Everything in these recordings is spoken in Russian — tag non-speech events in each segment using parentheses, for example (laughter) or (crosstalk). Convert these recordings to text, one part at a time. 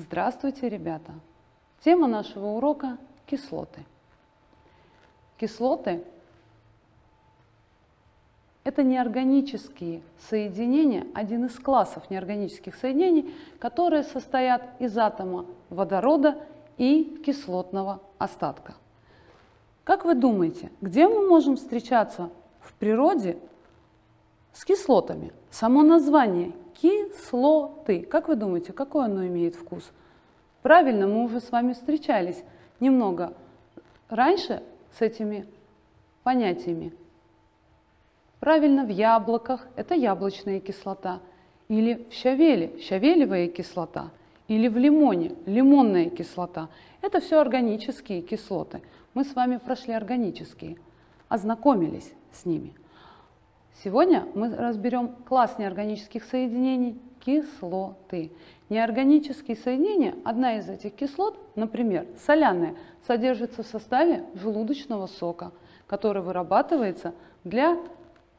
Здравствуйте, ребята! Тема нашего урока – кислоты. Кислоты – это неорганические соединения, один из классов неорганических соединений, которые состоят из атома водорода и кислотного остатка. Как вы думаете, где мы можем встречаться в природе с кислотами? Само название кислоты. Как вы думаете, какой оно имеет вкус? Правильно, мы уже с вами встречались немного раньше с этими понятиями. Правильно, в яблоках это яблочная кислота, или в щавеле щавелевая кислота, или в лимоне лимонная кислота. Это все органические кислоты. Мы с вами прошли органические, ознакомились с ними. Сегодня мы разберем класс неорганических соединений – кислоты. Неорганические соединения, одна из этих кислот, например, соляная, содержится в составе желудочного сока, который вырабатывается для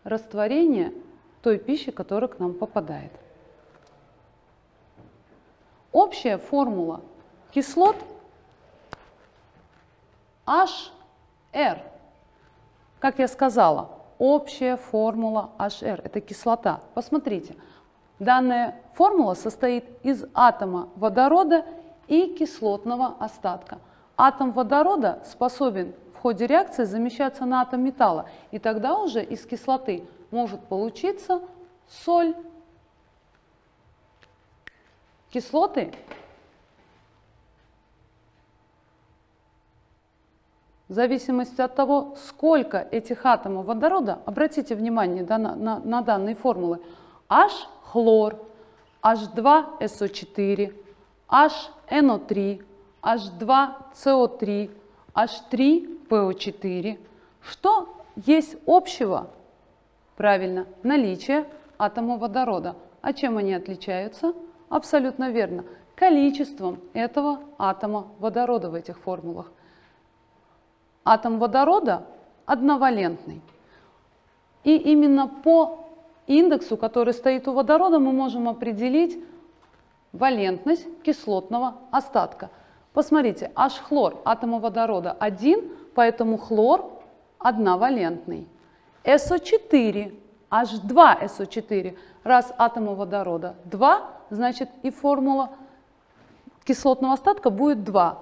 растворения той пищи, которая к нам попадает. Общая формула кислот HR. Как я сказала, общая формула HR – это кислота. Посмотрите, данная формула состоит из атома водорода и кислотного остатка. Атом водорода способен в ходе реакции замещаться на атом металла, и тогда уже из кислоты может получиться соль. Кислоты в зависимости от того, сколько этих атомов водорода, обратите внимание да, на, на, на данные формулы, H хлор, H2SO4, HNO3, H2CO3, H3PO4. Что есть общего? Правильно, наличие атома водорода. А чем они отличаются? Абсолютно верно. Количеством этого атома водорода в этих формулах. Атом водорода одновалентный. И именно по индексу, который стоит у водорода, мы можем определить валентность кислотного остатка. Посмотрите, H-хлор атома водорода 1, поэтому хлор одновалентный. SO4, H2SO4, раз атома водорода 2, значит и формула кислотного остатка будет 2.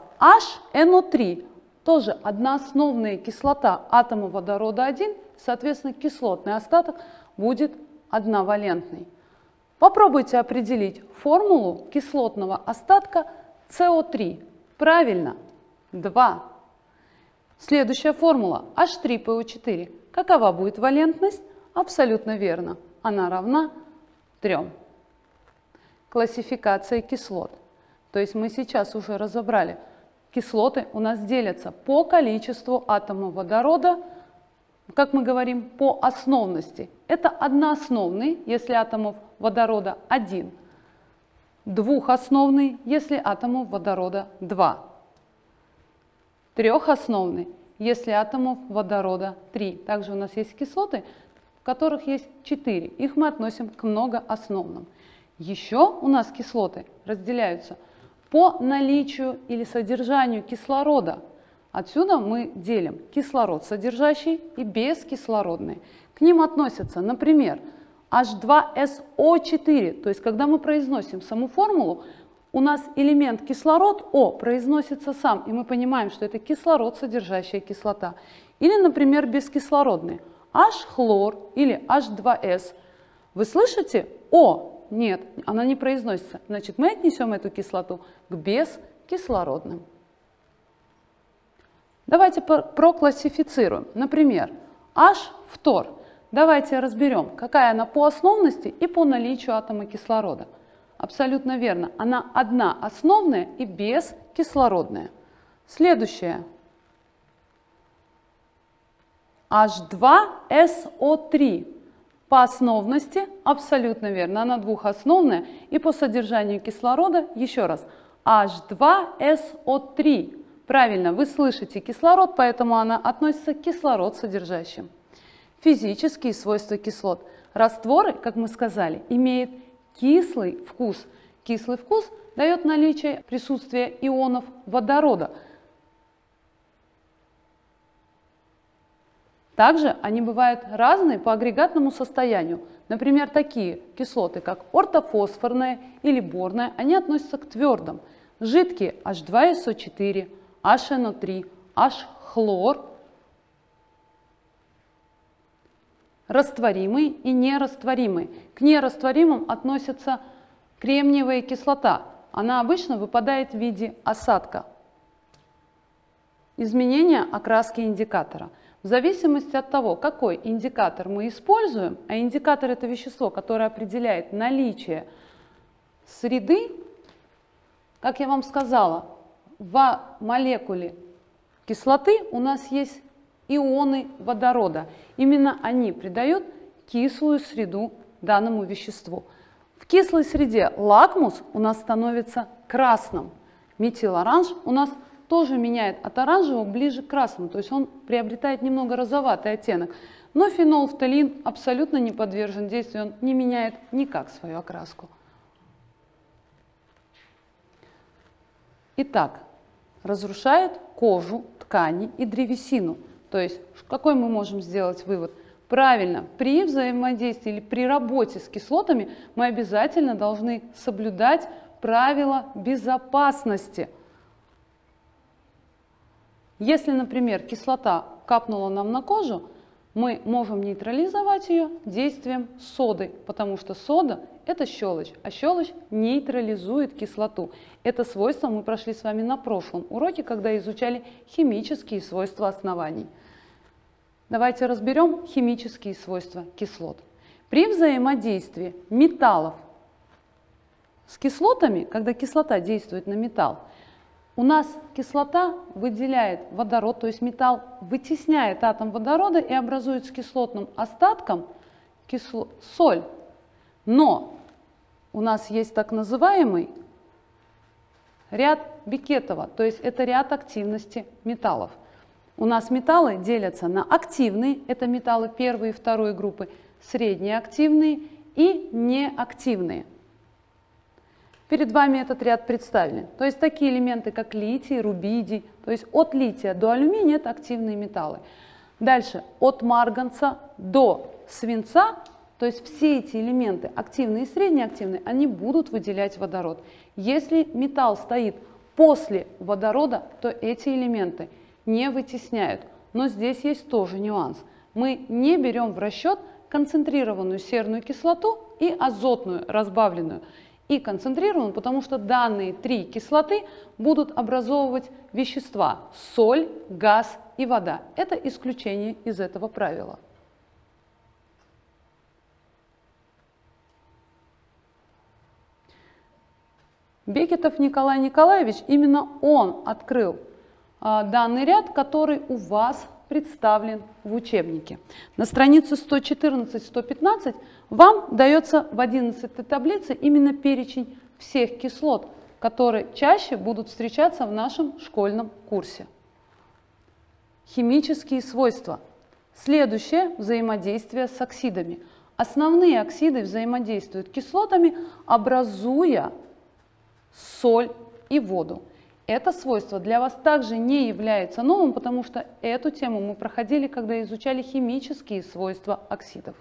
HNO3, тоже одноосновная кислота атома водорода 1, соответственно, кислотный остаток будет одновалентный. Попробуйте определить формулу кислотного остатка СО3. Правильно, 2. Следующая формула H3PO4. Какова будет валентность? Абсолютно верно. Она равна 3. Классификация кислот. То есть мы сейчас уже разобрали, кислоты у нас делятся по количеству атомов водорода, как мы говорим, по основности. Это одноосновный, если атомов водорода 1, двухосновный, если атомов водорода 2, трехосновный, если атомов водорода 3. Также у нас есть кислоты, в которых есть 4. Их мы относим к многоосновным. Еще у нас кислоты разделяются по наличию или содержанию кислорода – Отсюда мы делим кислород содержащий и бескислородный. К ним относятся, например, H2SO4, то есть когда мы произносим саму формулу, у нас элемент кислород О произносится сам, и мы понимаем, что это кислород, содержащая кислота. Или, например, бескислородный H-хлор или H2S. Вы слышите О? Нет, она не произносится. Значит, мы отнесем эту кислоту к бескислородным. Давайте проклассифицируем. Например, H фтор. Давайте разберем, какая она по основности и по наличию атома кислорода. Абсолютно верно. Она одна основная и бескислородная. Следующее. H2SO3. По основности абсолютно верно. Она двухосновная и по содержанию кислорода, еще раз, H2SO3. Правильно, вы слышите кислород, поэтому она относится к кислород содержащим. Физические свойства кислот. Растворы, как мы сказали, имеют кислый вкус. Кислый вкус дает наличие присутствия ионов водорода. Также они бывают разные по агрегатному состоянию. Например, такие кислоты, как ортофосфорная или борная, они относятся к твердым. Жидкие H2SO4, HNO3, H-хлор, растворимые и нерастворимые. К нерастворимым относятся кремниевая кислота. Она обычно выпадает в виде осадка. Изменение окраски индикатора. В зависимости от того, какой индикатор мы используем, а индикатор это вещество, которое определяет наличие среды, как я вам сказала, в молекуле кислоты у нас есть ионы водорода. Именно они придают кислую среду данному веществу. В кислой среде лакмус у нас становится красным. Метилоранж у нас тоже меняет от оранжевого ближе к красному, то есть он приобретает немного розоватый оттенок. Но фенолфталин абсолютно не подвержен действию, он не меняет никак свою окраску. Итак, разрушает кожу, ткани и древесину. То есть какой мы можем сделать вывод? Правильно, при взаимодействии или при работе с кислотами мы обязательно должны соблюдать правила безопасности. Если, например, кислота капнула нам на кожу, мы можем нейтрализовать ее действием соды, потому что сода – это щелочь, а щелочь нейтрализует кислоту. Это свойство мы прошли с вами на прошлом уроке, когда изучали химические свойства оснований. Давайте разберем химические свойства кислот. При взаимодействии металлов с кислотами, когда кислота действует на металл, у нас кислота выделяет водород, то есть металл вытесняет атом водорода и образует с кислотным остатком кисло... соль. Но у нас есть так называемый ряд Бикетова, то есть это ряд активности металлов. У нас металлы делятся на активные, это металлы первой и второй группы, среднеактивные и неактивные. Перед вами этот ряд представлен. То есть такие элементы, как литий, рубидий, то есть от лития до алюминия это активные металлы. Дальше от марганца до свинца, то есть все эти элементы, активные и среднеактивные, они будут выделять водород. Если металл стоит после водорода, то эти элементы не вытесняют. Но здесь есть тоже нюанс. Мы не берем в расчет концентрированную серную кислоту и азотную разбавленную. И концентрированную, потому что данные три кислоты будут образовывать вещества – соль, газ и вода. Это исключение из этого правила. Бекетов Николай Николаевич, именно он открыл а, данный ряд, который у вас представлен в учебнике. На странице 114-115 вам дается в 11 таблице именно перечень всех кислот, которые чаще будут встречаться в нашем школьном курсе. Химические свойства. Следующее – взаимодействие с оксидами. Основные оксиды взаимодействуют кислотами, образуя соль и воду. Это свойство для вас также не является новым, потому что эту тему мы проходили, когда изучали химические свойства оксидов.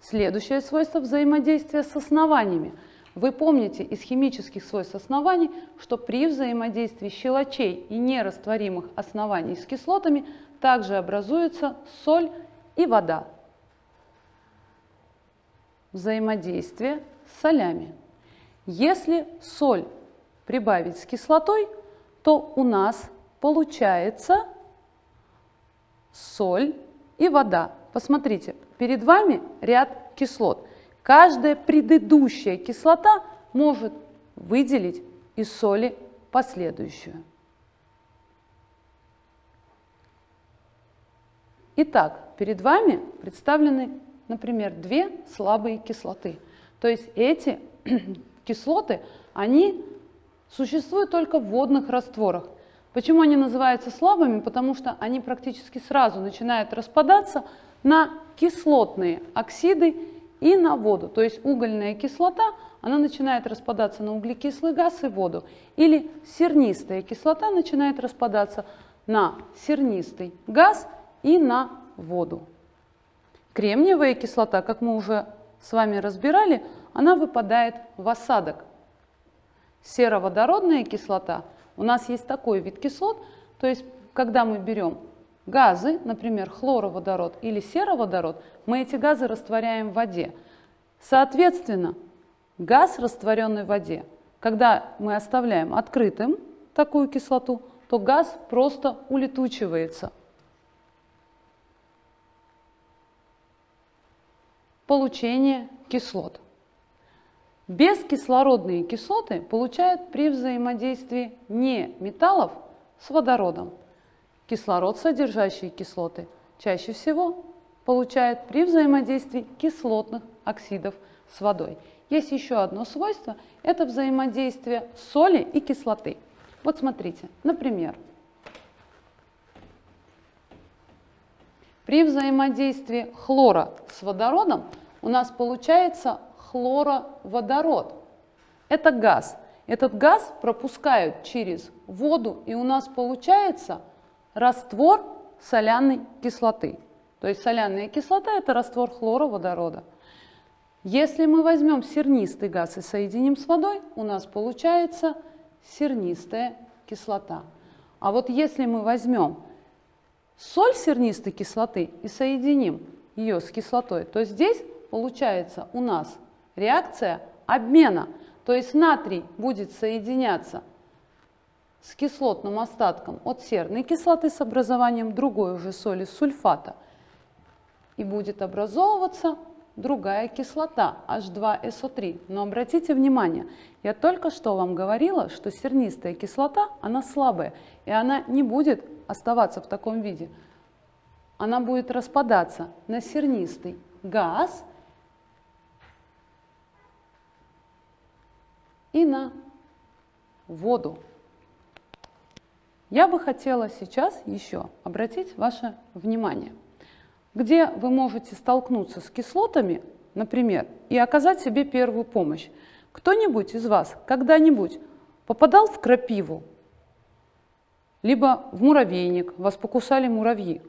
Следующее свойство взаимодействия с основаниями. Вы помните из химических свойств оснований, что при взаимодействии щелочей и нерастворимых оснований с кислотами также образуется соль и вода. Взаимодействие с солями. Если соль прибавить с кислотой, то у нас получается соль и вода. Посмотрите, перед вами ряд кислот. Каждая предыдущая кислота может выделить из соли последующую. Итак, перед вами представлены, например, две слабые кислоты. То есть эти (clears throat) кислоты, они существуют только в водных растворах. Почему они называются слабыми? Потому что они практически сразу начинают распадаться на кислотные оксиды и на воду. То есть угольная кислота, она начинает распадаться на углекислый газ и воду. Или сернистая кислота начинает распадаться на сернистый газ и на воду. Кремниевая кислота, как мы уже с вами разбирали, она выпадает в осадок. Сероводородная кислота, у нас есть такой вид кислот, то есть когда мы берем газы, например, хлороводород или сероводород, мы эти газы растворяем в воде. Соответственно, газ, растворенный в воде, когда мы оставляем открытым такую кислоту, то газ просто улетучивается. Получение кислот. Бескислородные кислоты получают при взаимодействии не металлов с водородом. Кислород, содержащие кислоты, чаще всего получают при взаимодействии кислотных оксидов с водой. Есть еще одно свойство – это взаимодействие соли и кислоты. Вот смотрите, например, при взаимодействии хлора с водородом у нас получается хлороводород. Это газ. Этот газ пропускают через воду, и у нас получается раствор соляной кислоты. То есть соляная кислота – это раствор хлороводорода. Если мы возьмем сернистый газ и соединим с водой, у нас получается сернистая кислота. А вот если мы возьмем соль сернистой кислоты и соединим ее с кислотой, то здесь получается у нас реакция обмена. То есть натрий будет соединяться с кислотным остатком от серной кислоты с образованием другой уже соли сульфата. И будет образовываться другая кислота, H2SO3. Но обратите внимание, я только что вам говорила, что сернистая кислота, она слабая, и она не будет оставаться в таком виде. Она будет распадаться на сернистый газ и на воду. Я бы хотела сейчас еще обратить ваше внимание, где вы можете столкнуться с кислотами, например, и оказать себе первую помощь. Кто-нибудь из вас когда-нибудь попадал в крапиву, либо в муравейник, вас покусали муравьи.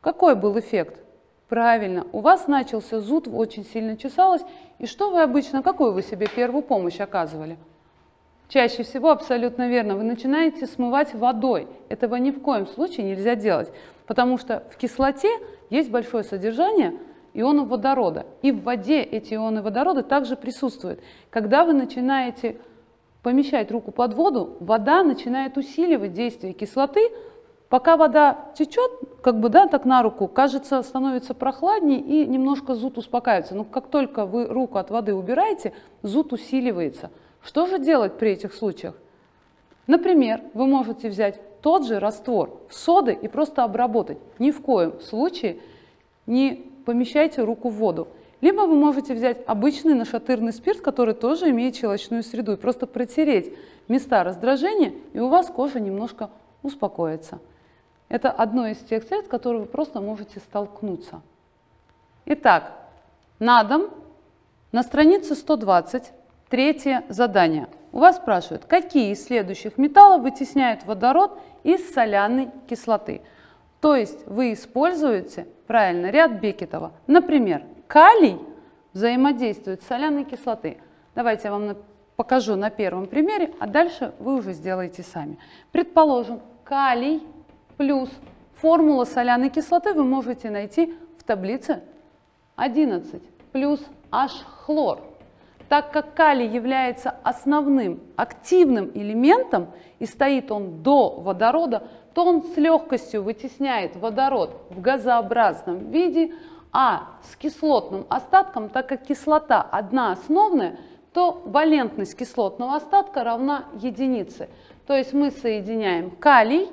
Какой был эффект? Правильно, у вас начался зуд, очень сильно чесалось, и что вы обычно, какую вы себе первую помощь оказывали? Чаще всего, абсолютно верно, вы начинаете смывать водой. Этого ни в коем случае нельзя делать, потому что в кислоте есть большое содержание ионов водорода. И в воде эти ионы водорода также присутствуют. Когда вы начинаете помещать руку под воду, вода начинает усиливать действие кислоты, пока вода течет, как бы, да, так на руку, кажется, становится прохладнее и немножко зуд успокаивается. Но как только вы руку от воды убираете, зуд усиливается – что же делать при этих случаях? Например, вы можете взять тот же раствор соды и просто обработать. Ни в коем случае не помещайте руку в воду. Либо вы можете взять обычный нашатырный спирт, который тоже имеет щелочную среду, и просто протереть места раздражения, и у вас кожа немножко успокоится. Это одно из тех средств, которые вы просто можете столкнуться. Итак, на дом на странице 120 Третье задание. У вас спрашивают, какие из следующих металлов вытесняют водород из соляной кислоты. То есть вы используете, правильно, ряд Бекетова. Например, калий взаимодействует с соляной кислотой. Давайте я вам покажу на первом примере, а дальше вы уже сделаете сами. Предположим, калий плюс формула соляной кислоты вы можете найти в таблице 11 плюс H-хлор. Так как калий является основным активным элементом и стоит он до водорода, то он с легкостью вытесняет водород в газообразном виде, а с кислотным остатком, так как кислота одна основная, то валентность кислотного остатка равна единице. То есть мы соединяем калий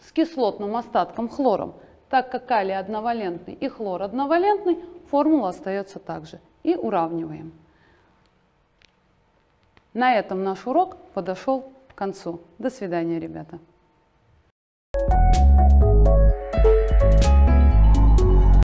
с кислотным остатком хлором. Так как калий одновалентный и хлор одновалентный, формула остается также. И уравниваем. На этом наш урок подошел к концу. До свидания, ребята.